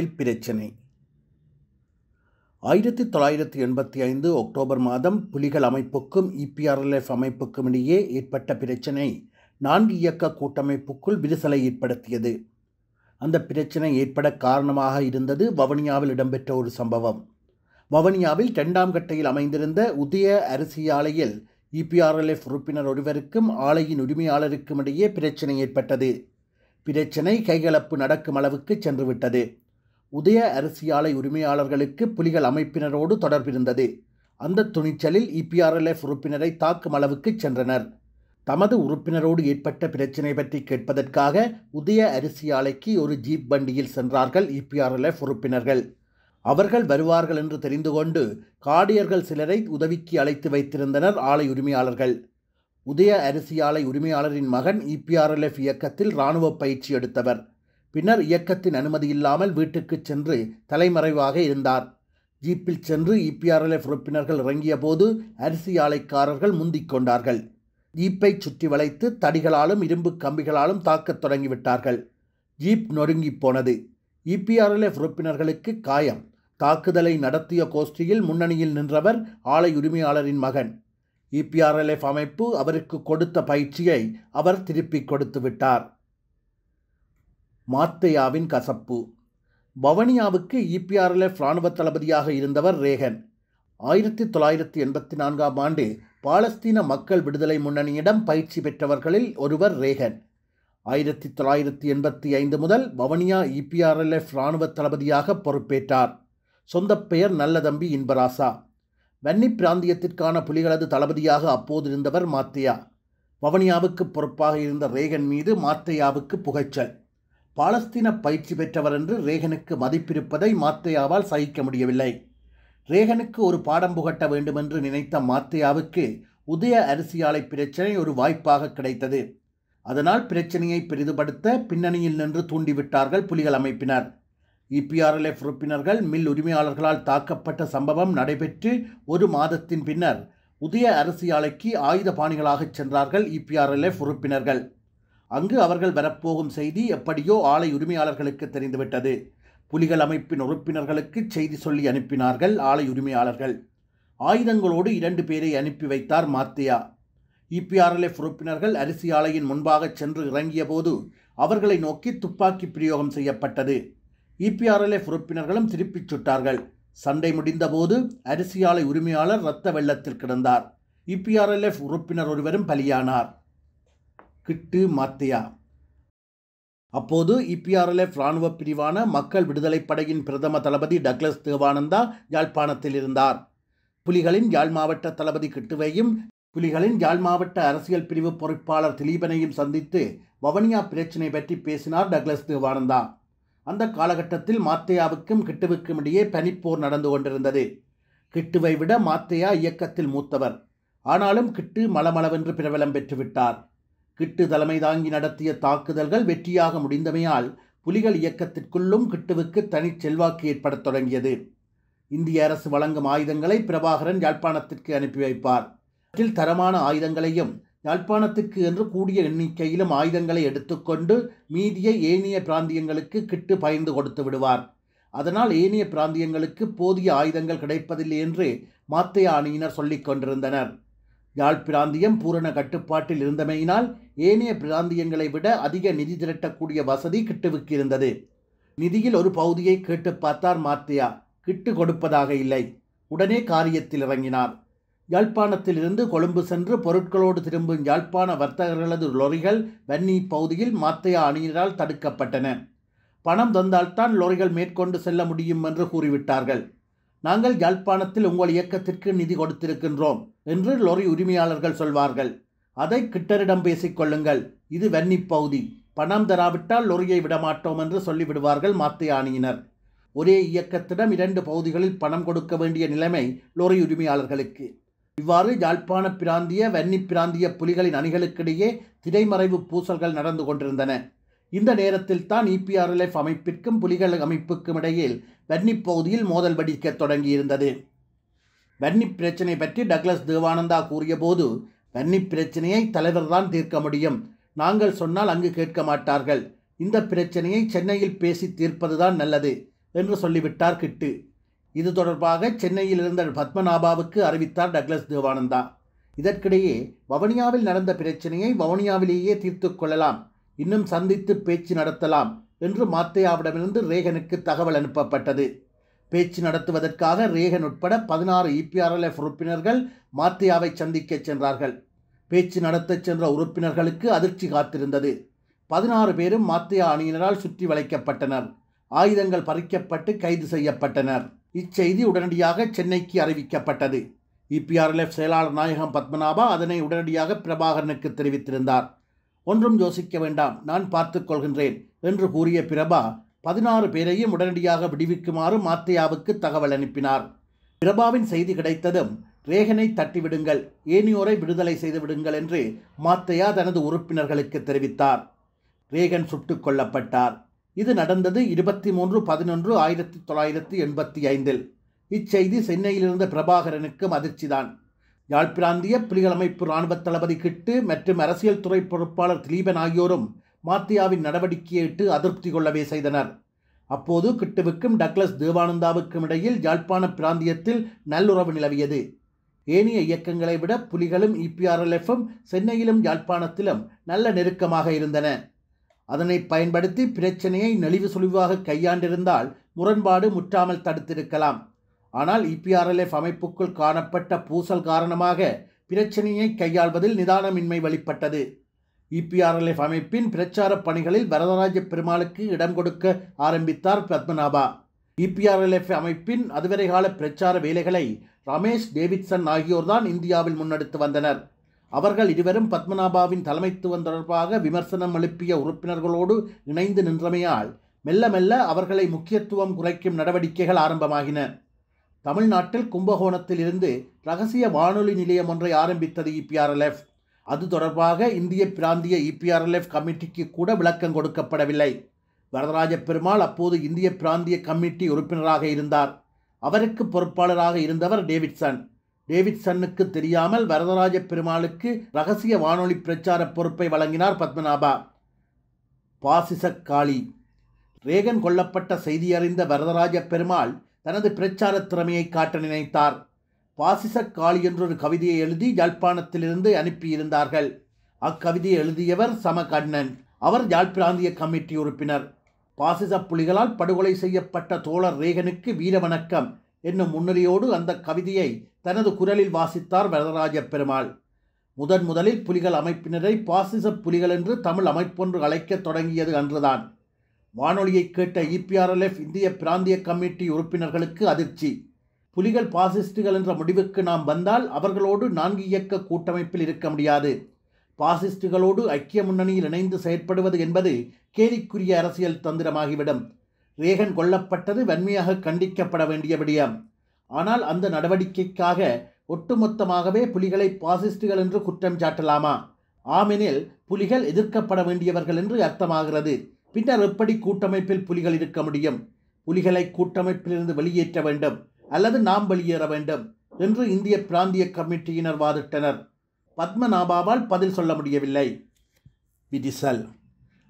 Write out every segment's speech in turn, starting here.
பிரச்சினை. ஆயிரத்தி தொள்ளாயிரத்தி எண்பத்தி ஐந்து அக்டோபர் மாதம் புலிகள் அமைப்புக்கும் இபிஆர்எல்எஃப் அமைப்புக்கும் இடையே ஏற்பட்ட பிரச்சினை நான்கு இயக்க கூட்டமைப்புக்குள் விரிசலை ஏற்படுத்தியது. அந்த பிரச்சினை ஏற்பட காரணமாக இருந்தது வவுனியாவில் இடம்பெற்ற ஒரு சம்பவம். வவுனியாவில் இரண்டாம் கட்டையில் அமைந்திருந்த உதய அரிசி ஆலையில் இபிஆர்எல்எஃப் உறுப்பினர் ஒருவருக்கும் ஆலையின் உரிமையாளருக்கும் இடையே பிரச்சினை ஏற்பட்டது. பிரச்சினை கைகலப்பு நடக்கும் அளவுக்கு சென்றுவிட்டது. உதய அரிசி ஆலை உரிமையாளர்களுக்கு புலிகள் அமைப்பினரோடு தொடர்பிருந்தது அந்த துணிச்சலில் இபிஆர்எல்எஃப் உறுப்பினரை தாக்கும் அளவுக்கு சென்றனர். தமது உறுப்பினரோடு ஏற்பட்ட பிரச்சினை பற்றி கேட்பதற்காக உதய அரிசி ஆலைக்கு ஒரு ஜீப் வண்டியில் சென்றார்கள் இபிஆர்எல்எஃப் உறுப்பினர்கள். அவர்கள் வருவார்கள் என்று தெரிந்து கொண்டு காடியர்கள் சிலரை உதவிக்கு அழைத்து வைத்திருந்தனர் ஆலை உரிமையாளர்கள். உதய அரிசி ஆலை உரிமையாளரின் மகன் இபிஆர்எல்எஃப் இயக்கத்தில் இராணுவ பயிற்சி எடுத்தவர். பின்னர் இயக்கத்தின் அனுமதி இல்லாமல் வீட்டுக்கு சென்று தலைமறைவாக இருந்தார். ஜீப்பில் சென்று இபிஆர்எல்எஃப் உறுப்பினர்கள் இறங்கிய போது அரிசி ஆலைக்காரர்கள் முந்திக் கொண்டார்கள். ஜீப்பை சுற்றி வளைத்து தடிகளாலும் இரும்பு கம்பிகளாலும் தாக்கத் தொடங்கிவிட்டார்கள் ஜீப் நொறுங்கி போனது. இபிஆர்எல்எஃப் உறுப்பினர்களுக்கு காயம். தாக்குதலை நடத்திய கோஷ்டியில் முன்னணியில் நின்றவர் ஆலை உரிமையாளரின் மகன். இபிஆர்எல்எஃப் அமைப்பு அவருக்கு கொடுத்த பயிற்சியை அவர் திருப்பிக் கொடுத்து விட்டார். மாத்தையாவின் கசப்பு. வவனியாவுக்கு இபிஆர்எல்எஃப் இராணுவ தளபதியாக இருந்தவர் ரேகன். ஆயிரத்தி தொள்ளாயிரத்தி எண்பத்தி நான்காம் ஆண்டு பாலஸ்தீன மக்கள் விடுதலை முன்னணியிடம் பயிற்சி பெற்றவர்களில் ஒருவர் ரேகன். ஆயிரத்தி தொள்ளாயிரத்தி எண்பத்தி ஐந்து முதல் வவனியா இபிஆர்எல்எஃப் இராணுவ தளபதியாக பொறுப்பேற்றார். சொந்த பெயர் நல்லதம்பி இன்பராசா. வன்னி பிராந்தியத்திற்கான புலிகளது தளபதியாக அப்போதிருந்தவர் மாத்தையா வவனியாவுக்கு பொறுப்பாக இருந்த ரேகன் மீது மாத்தையாவுக்கு புகைச்சல். பாலஸ்தீன பயிற்சி பெற்றவர் என்று ரேகனுக்கு மதிப்பிருப்பதை மாத்தையாவால் சகிக்க முடியவில்லை. ரேகனுக்கு ஒரு பாடம் புகட்ட வேண்டுமென்று நினைத்த மாத்தையாவுக்கு உதய அரிசியாலை பிரச்சனை ஒரு வாய்ப்பாக கிடைத்தது. அதனால் பிரச்சனையை பெரிதுபடுத்த பின்னணியில் நின்று தூண்டிவிட்டார்கள் புலிகள் அமைப்பினர். இபிஆர்எல்எஃப் உறுப்பினர்கள் மில் உரிமையாளர்களால் தாக்கப்பட்ட சம்பவம் நடைபெற்று ஒரு மாதத்தின் பின்னர் உதய அரசியாலைக்கு ஆயுத பாணிகளாகச் சென்றார்கள் இபிஆர்எல்எஃப் உறுப்பினர்கள். அங்கு அவர்கள் வரப்போகும் செய்தி எப்படியோ ஆலை உரிமையாளர்களுக்கு தெரிந்துவிட்டது. புலிகள் அமைப்பின் உறுப்பினர்களுக்கு செய்தி சொல்லி அனுப்பினார்கள் ஆலை உரிமையாளர்கள். ஆயுதங்களோடு இரண்டு பேரை அனுப்பி வைத்தார் மாத்தியா இபிஆர்எல்எஃப் உறுப்பினர்கள் அரிசி ஆலையின் முன்பாக சென்று இறங்கிய போது அவர்களை நோக்கி துப்பாக்கி பிரயோகம் செய்யப்பட்டது. இபிஆர்எல்எஃப் உறுப்பினர்களும் திருப்பிச் சுட்டார்கள். சண்டை முடிந்தபோது அரிசி ஆலை உரிமையாளர் இரத்த வெள்ளத்தில் கிடந்தார். இபிஆர்எல்எஃப் உறுப்பினர் ஒருவரும் பலியானார். கிட்டு மாத்தியா அப்போது இபிஆர்எல்எஃப் இராணுவ பிரிவான மக்கள் விடுதலைப் படையின் பிரதம தளபதி டக்ளஸ் தேவானந்தா யாழ்ப்பாணத்தில் இருந்தார். புலிகளின் யாழ் மாவட்ட தளபதி கிட்டுவையும் புலிகளின் யாழ் மாவட்ட அரசியல் பிரிவு பொறுப்பாளர் திலீபனையும் சந்தித்து வவனியா பிரச்சினை பற்றி பேசினார் டக்ளஸ் தேவானந்தா. அந்த காலகட்டத்தில் மாத்தையாவுக்கும் கிட்டுவுக்கும் இடையே பனிப்போர் நடந்து கொண்டிருந்தது. கிட்டுவை விட மாத்தையா இயக்கத்தில் மூத்தவர். ஆனாலும் கிட்டு மலமளவென்று பிரபலம் பெற்றுவிட்டார். கிட்டு தலைமை தாங்கி நடத்திய தாக்குதல்கள் வெற்றியாக முடிந்தமையால் புலிகள் இயக்கத்திற்குள்ளும் கிட்டுவுக்கு தனி செல்வாக்கு ஏற்படத் தொடங்கியது. இந்திய அரசு வழங்கும் ஆயுதங்களை பிரபாகரன் யாழ்ப்பாணத்திற்கு அனுப்பி வைப்பார். அவற்றில் தரமான ஆயுதங்களையும் யாழ்ப்பாணத்துக்கு என்று கூடிய எண்ணிக்கையிலும் ஆயுதங்களை எடுத்துக்கொண்டு மீதிய ஏனைய பிராந்தியங்களுக்கு கிட்டு பயந்து கொடுத்து விடுவார். அதனால் ஏனைய பிராந்தியங்களுக்கு போதிய ஆயுதங்கள் கிடைப்பதில்லை என்று மாத்தைய அணியினர் சொல்லிக் கொண்டிருந்தனர். யாழ் பிராந்தியம் பூரண கட்டுப்பாட்டில் இருந்தமையினால் ஏனைய பிராந்தியங்களை விட அதிக நிதி திரட்டக்கூடிய வசதி கிட்டுவுக்கு இருந்தது நிதியில் ஒரு பகுதியை கேட்டு பார்த்தார் மாத்தியா கிட்டு கொடுப்பதாக இல்லை. உடனே காரியத்தில் இறங்கினார். யாழ்ப்பாணத்திலிருந்து கொழும்பு சென்று பொருட்களோடு திரும்பும் யாழ்ப்பாண வர்த்தகர்களது லொரிகள் வன்னி பகுதியில் மாத்தையா அணியினரால் தடுக்கப்பட்டன. பணம் தந்தால்தான் லொரிகள் மேற்கொண்டு செல்ல முடியும் என்று கூறிவிட்டார்கள். நாங்கள் யாழ்ப்பாணத்தில் உங்கள் இயக்கத்திற்கு நிதி கொடுத்திருக்கின்றோம் என்று லொரி உரிமையாளர்கள் சொல்வார்கள். அதை கிட்டரிடம் பேசிக்கொள்ளுங்கள். இது வன்னி பகுதி பணம் தராவிட்டால் லொரியை விடமாட்டோம் என்று சொல்லிவிடுவார்கள் மாத்தையாணியினர் ஒரே இயக்கத்திடம் இரண்டு பகுதிகளில் பணம் கொடுக்க வேண்டிய நிலைமை லொரி உரிமையாளர்களுக்கு. இவ்வாறு யாழ்ப்பாண பிராந்திய வன்னி பிராந்திய புலிகளின் அணிகளுக்கிடையே திரைமறைவு பூசல்கள் நடந்து கொண்டிருந்தன. இந்த நேரத்தில் தான் இபிஆர்எல்எஃப் அமைப்பிற்கும் புலிகள் அமைப்புக்கும் இடையில் வன்னி பகுதியில் மோதல் வெடிக்கத் தொடங்கியிருந்தது. வன்னி பிரச்சனை பற்றி டக்ளஸ் தேவானந்தா கூறியபோது வன்னி பிரச்சனையை தலைவர்தான் தீர்க்க முடியும். நாங்கள் சொன்னால் அங்கு கேட்க மாட்டார்கள். இந்த பிரச்சனையை சென்னையில் பேசி தீர்ப்பதுதான் நல்லது என்று சொல்லிவிட்டார் கிட்டு. இது தொடர்பாக சென்னையில் இருந்த பத்மநாபாவுக்கு அறிவித்தார் டக்ளஸ் தேவானந்தா. இதற்கிடையே வவுனியாவில் நடந்த பிரச்சனையை வவுனியாவிலேயே தீர்த்து கொள்ளலாம். இன்னும் சந்தித்து பேச்சு நடத்தலாம். என்று மாத்தையாவிடமிருந்து ரேகனுக்கு தகவல் அனுப்பப்பட்டது. பேச்சு நடத்துவதற்காக ரேகன் உட்பட பதினாறு இபிஆர்எல்எஃப் உறுப்பினர்கள் மாத்தையாவை சந்திக்க சென்றார்கள். பேச்சு நடத்தச் சென்ற உறுப்பினர்களுக்கு அதிர்ச்சி காத்திருந்தது. பதினாறு பேரும் மாத்தையா அணியினரால் சுற்றி வளைக்கப்பட்டனர். ஆயுதங்கள் பறிக்கப்பட்டு கைது செய்யப்பட்டனர். இச்செய்தி உடனடியாக சென்னைக்கு அறிவிக்கப்பட்டது. இபிஆர்எல்எஃப் செயலாளர் நாயகம் பத்மநாபா அதனை உடனடியாக பிரபாகரனுக்கு தெரிவித்திருந்தார். ஒன்றும் யோசிக்க வேண்டாம் நான் பார்த்து கொள்கின்றேன் என்று கூறிய பிரபா பதினாறு பேரையும் உடனடியாக விடுவிக்குமாறு மாத்தையாவுக்கு தகவல் அனுப்பினார். பிரபாவின் செய்தி கிடைத்ததும் ரேகனை தட்டிவிடுங்கள் ஏனியோரை விடுதலை செய்து விடுங்கள் என்று மாத்தையா தனது உறுப்பினர்களுக்கு தெரிவித்தார். ரேகன் சுட்டுக் கொல்லப்பட்டார். இது நடந்தது இருபத்தி மூன்று பதினொன்று ஆயிரத்தி தொள்ளாயிரத்தி எண்பத்தி ஐந்தில். இச்செய்தி சென்னையிலிருந்த பிரபாகரனுக்கும் அதிர்ச்சிதான். யாழ்ப்பிராந்திய புலிகள் அமைப்பு இராணுவ தளபதி கிட்டு மற்றும் அரசியல் துறை பொறுப்பாளர் திலீபன் ஆகியோரும் மாத்தியாவின் நடவடிக்கையிட்டு அதிருப்தி கொள்ளவே செய்தனர். அப்போது கிட்டுவுக்கும் டக்ளஸ் தேவானந்தாவுக்கும் இடையில் யாழ்ப்பாண பிராந்தியத்தில் நல்லுறவு நிலவியது. ஏனைய இயக்கங்களை விட புலிகளும் இபிஆர்எல்எஃப்பும் சென்னையிலும் யாழ்ப்பாணத்திலும் நல்ல நெருக்கமாக இருந்தன. அதனை பயன்படுத்தி பிரச்சனையை நெளிவு சுழிவாக கையாண்டிருந்தால் முரண்பாடு முற்றாமல் தடுத்திருக்கலாம். ஆனால் இபிஆர்எல்எஃப் அமைப்புக்குள் காணப்பட்ட பூசல் காரணமாக பிரச்சனையை கையாள்வதில் நிதானமின்மை வெளிப்பட்டது இபிஆர்எல்எஃப் அமைப்பின் பிரச்சார பணிகளில் வரதராஜ பெருமாளுக்கு இடம் கொடுக்க ஆரம்பித்தார் பத்மநாபா. இபிஆர்எல்எஃப் அமைப்பின் அதுவரை கால பிரச்சார வேலைகளை ரமேஷ் டேவிட்சன் ஆகியோர்தான் இந்தியாவில் முன்னெடுத்து வந்தனர். அவர்கள் இருவரும் பத்மநாபாவின் தலைமைத்துவம் தொடர்பாக விமர்சனம் எழுப்பிய உறுப்பினர்களோடு இணைந்து நின்றமையால் மெல்ல மெல்ல அவர்களை முக்கியத்துவம் குறைக்கும் நடவடிக்கைகள் ஆரம்பமாகின. தமிழ்நாட்டில் கும்பகோணத்தில் இருந்து ரகசிய வானொலி நிலையம் ஒன்றை ஆரம்பித்தது இபிஆர்எல்எஃப் அது தொடர்பாக இந்திய பிராந்திய இபிஆர்எல்எஃப் கமிட்டிக்கு கூட விளக்கம் கொடுக்கப்படவில்லை. வரதராஜ பெருமாள் அப்போது இந்திய பிராந்திய கமிட்டி உறுப்பினராக இருந்தார். அவருக்கு பொறுப்பாளராக இருந்தவர் டேவிட்சன். டேவிட்சனுக்கு தெரியாமல் வரதராஜ பெருமாளுக்கு ரகசிய வானொலி பிரச்சார பொறுப்பை வழங்கினார் பத்மநாபா. பாசிச காளி. ரேகன் கொல்லப்பட்ட செய்தி அறிந்த வரதராஜ பெருமாள் தனது பிரச்சார திறமையை காட்ட நினைத்தார். பாசிச காளி என்றொரு கவிதையை எழுதி யாழ்ப்பாணத்திலிருந்து அனுப்பியிருந்தார்கள். அக்கவிதையை எழுதியவர் சமகண்ணன். அவர் யாழ்ப்பிராந்திய கமிட்டி உறுப்பினர். பாசிச புலிகளால் படுகொலை செய்யப்பட்ட தோழர் ரேகனுக்கு வீரவணக்கம் என்னும் முன்னுரையோடு அந்த கவிதையை தனது குரலில் வாசித்தார் வரதராஜ பெருமாள். முதன் முதலில் புலிகள் அமைப்பினரை பாசிச புலிகள் என்று தமிழ் அமைப்பொன்று அழைக்கத் தொடங்கியது அன்றுதான். வானொலியை கேட்ட இபிஆர்எல்எஃப் இந்திய பிராந்திய கமிட்டி உறுப்பினர்களுக்கு அதிர்ச்சி. புலிகள் பாசிஸ்டுகள் என்ற முடிவுக்கு நாம் வந்தால் அவர்களோடு நான்கு இயக்க கூட்டமைப்பில் இருக்க முடியாது. பாசிஸ்டுகளோடு ஐக்கிய முன்னணியில் இணைந்து செயற்படுவது என்பது கேலிக்குரிய அரசியல் தந்திரமாகிவிடும். ரேகன் கொல்லப்பட்டது வன்மையாக கண்டிக்கப்பட வேண்டிய விடயம். ஆனால் அந்த நடவடிக்கைக்காக ஒட்டுமொத்தமாகவே புலிகளை பாசிஸ்டுகள் என்று குற்றம் சாட்டலாமா? ஆமெனில் புலிகள் எதிர்க்கப்பட வேண்டியவர்கள் என்று அர்த்தமாகிறது. பின்னர் எப்படி கூட்டமைப்பில் புலிகள் இருக்க முடியும்? புலிகளை கூட்டமைப்பிலிருந்து வெளியேற்ற வேண்டும் அல்லது நாம் வெளியேற வேண்டும் என்று இந்திய பிராந்திய கமிட்டியினர் வாதிட்டனர். பத்மநாபாவால் பதில் சொல்ல முடியவில்லை. விதிசல்.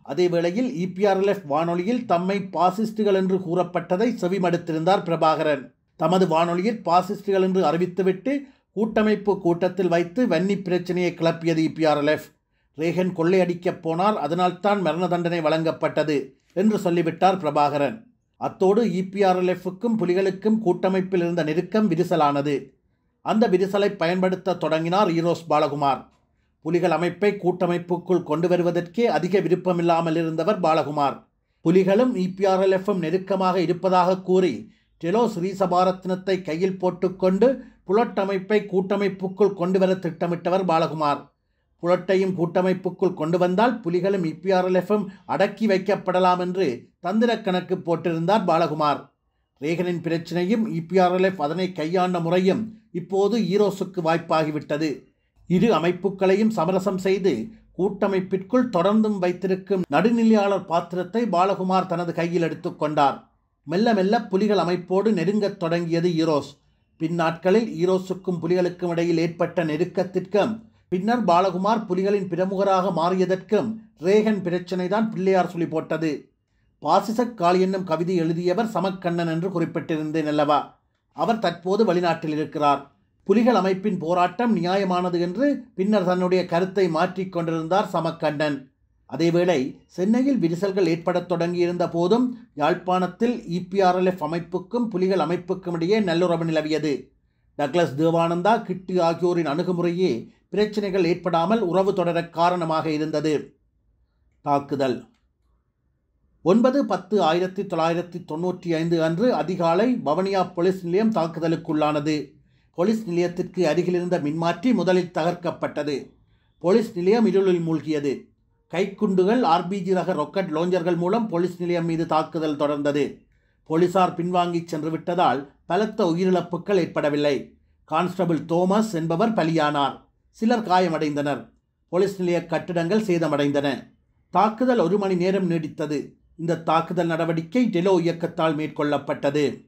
அதேவேளையில் இபிஆர்எல்எஃப் வானொலியில் தம்மை பாசிஸ்டுகள் என்று கூறப்பட்டதை செவிமடுத்திருந்தார் பிரபாகரன். தமது வானொலியில் பாசிஸ்டுகள் என்று அறிவித்துவிட்டு கூட்டமைப்பு கூட்டத்தில் வைத்து வன்னி பிரச்சனையை கிளப்பியது இபிஆர்எல்எஃப் ரேகன் கொள்ளையடிக்கப் போனார் அதனால்தான் மரண தண்டனை வழங்கப்பட்டது என்று சொல்லிவிட்டார் பிரபாகரன். அத்தோடு இபிஆர்எல்எஃப்க்கும் புலிகளுக்கும் கூட்டமைப்பில் இருந்த நெருக்கம் விரிசலானது. அந்த விரிசலை பயன்படுத்த தொடங்கினார் ஈரோஸ் பாலகுமார். புலிகள் அமைப்பை கூட்டமைப்புக்குள் கொண்டு வருவதற்கே அதிக விருப்பமில்லாமல் இருந்தவர் பாலகுமார். புலிகளும் இபிஆர்எல்எஃப்பும் நெருக்கமாக இருப்பதாக கூறி டெலோ ஸ்ரீசபாரத்னத்தை கையில் போட்டுக்கொண்டு புலட்டமைப்பை கூட்டமைப்புக்குள் கொண்டு வர திட்டமிட்டவர் பாலகுமார். புலட்டையும் கூட்டமைப்புக்குள் கொண்டு வந்தால் புலிகளும் இபிஆர்எல்எஃப்பும் அடக்கி வைக்கப்படலாம் என்று தந்திர கணக்கு போட்டிருந்தார் பாலகுமார். ரேகனின் பிரச்சனையும் இபிஆர்எல்எஃப் அதனை கையாண்ட முறையும் இப்போது ஈரோஸுக்கு வாய்ப்பாகிவிட்டது. இரு அமைப்புகளையும் சமரசம் செய்து கூட்டமைப்பிற்குள் தொடர்ந்தும் வைத்திருக்கும் நடுநிலையாளர் பாத்திரத்தை பாலகுமார் தனது கையில் எடுத்துக்கொண்டார் மெல்ல மெல்ல புலிகள் அமைப்போடு நெருங்கத் தொடங்கியது ஈரோஸ். பின்னாட்களில் ஈரோஸுக்கும் புலிகளுக்கும் இடையில் ஏற்பட்ட நெருக்கத்திற்கும் பின்னர் பாலகுமார் புலிகளின் பிரமுகராக மாறியதற்கும் ரேகன் பிரச்சனைதான் பிள்ளையார் சொல்லி போட்டது. பாசிசக்காளி என்னும் கவிதை எழுதியவர் சமக்கண்ணன் என்று குறிப்பிட்டிருந்தேன் அல்லவா? அவர் தற்போது வெளிநாட்டில் இருக்கிறார். புலிகள் அமைப்பின் போராட்டம் நியாயமானது என்று பின்னர் தன்னுடைய கருத்தை மாற்றிக்கொண்டிருந்தார் சமக்கண்ணன். அதேவேளை சென்னையில் விரிசல்கள் ஏற்படத் தொடங்கியிருந்த போதும் யாழ்ப்பாணத்தில் இபிஆர்எல்எஃப் அமைப்புக்கும் புலிகள் அமைப்புக்கும் இடையே நல்லுறவு நிலவியது. டக்ளஸ் தேவானந்தா கிட்டு ஆகியோரின் அணுகுமுறையே பிரச்சனைகள் ஏற்படாமல் உறவு தொடர காரணமாக இருந்தது. தாக்குதல். ஒன்பது பத்து ஆயிரத்தி தொள்ளாயிரத்தி தொண்ணூற்றி ஐந்து அன்று அதிகாலை வவனியா போலீஸ் நிலையம் தாக்குதலுக்குள்ளானது. போலீஸ் நிலையத்திற்கு அருகிலிருந்த மின்மாற்றி முதலில் தகர்க்கப்பட்டது. போலீஸ் நிலையம் இருளில் மூழ்கியது. கைக்குண்டுகள் ஆர்பிஜி ரக ரொக்கட் லோஞ்சர்கள் மூலம் போலீஸ் நிலையம் மீது தாக்குதல் தொடர்ந்தது. போலீசார் பின்வாங்கி சென்று விட்டதால் பலத்த உயிரிழப்புகள் ஏற்படவில்லை. கான்ஸ்டபிள் தோமஸ் என்பவர் பலியானார். சிலர் காயமடைந்தனர். போலீஸ் நிலைய கட்டிடங்கள் சேதமடைந்தன. தாக்குதல் ஒரு மணி நேரம் நீடித்தது. இந்த தாக்குதல் நடவடிக்கை டெலோ இயக்கத்தால் மேற்கொள்ளப்பட்டது.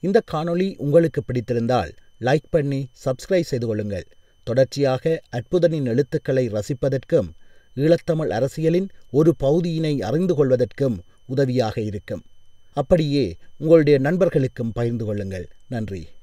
இந்த காணொளி உங்களுக்கு பிடித்திருந்தால் லைக் பண்ணி சப்ஸ்கிரைப் செய்து கொள்ளுங்கள். தொடர்ச்சியாக அற்புதனின் எழுத்துக்களை ரசிப்பதற்கும் ஈழத்தமிழ் அரசியலின் ஒரு பகுதியினை அறிந்து கொள்வதற்கும் உதவியாக இருக்கும். அப்படியே உங்களுடைய நண்பர்களுக்கும் பகிர்ந்து கொள்ளுங்கள். நன்றி.